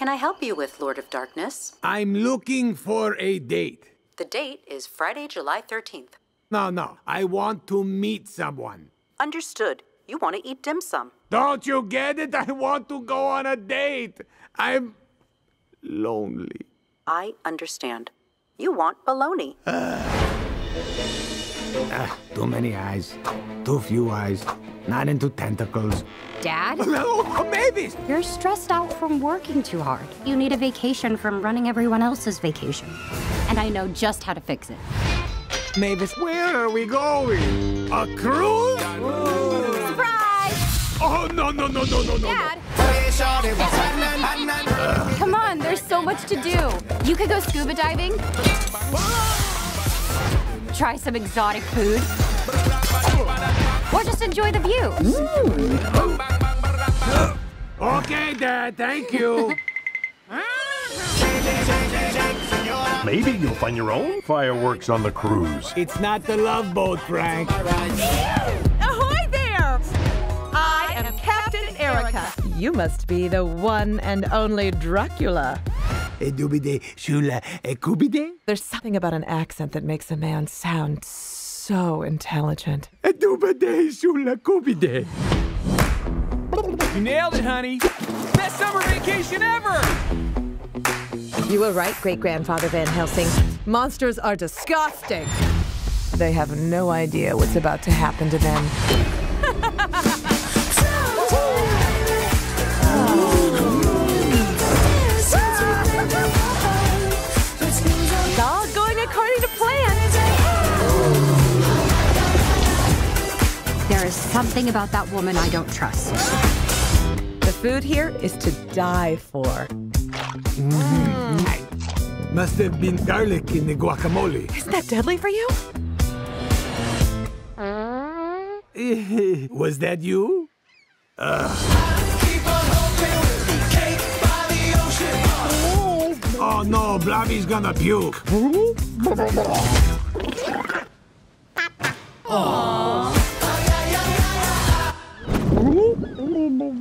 can I help you with, Lord of Darkness? I'm looking for a date. The date is Friday, July 13th. No, no. I want to meet someone. Understood. You want to eat dim sum. Don't you get it? I want to go on a date. I'm lonely. I understand. You want baloney. Ah, too many eyes. Too few eyes. Not into tentacles. Dad? Oh, Mavis! You're stressed out from working too hard. You need a vacation from running everyone else's vacation. And I know just how to fix it. Mavis, where are we going? A cruise? Surprise! Oh, no, no, no, no, no, no. Dad! Come on, there's so much to do. You could go scuba diving. Try some exotic food. Or just enjoy the view. Hmm. Okay, Dad, thank you. Maybe you'll find your own fireworks on the cruise. It's not the love boat, Frank. Ahoy there! I am Captain Ericka. You must be the one and only Dracula. A dubide, shula, a kubide? There's something about an accent that makes a man sound so intelligent. A dubide, shula, kubide. You nailed it, honey. Best summer vacation ever! You were right, great grandfather Van Helsing. Monsters are disgusting. They have no idea what's about to happen to them. There is something about that woman I don't trust. The food here is to die for. Mm-hmm. Must have been garlic in the guacamole. Isn't that deadly for you? Was that you? Oh no, Blobby's gonna puke. liên liên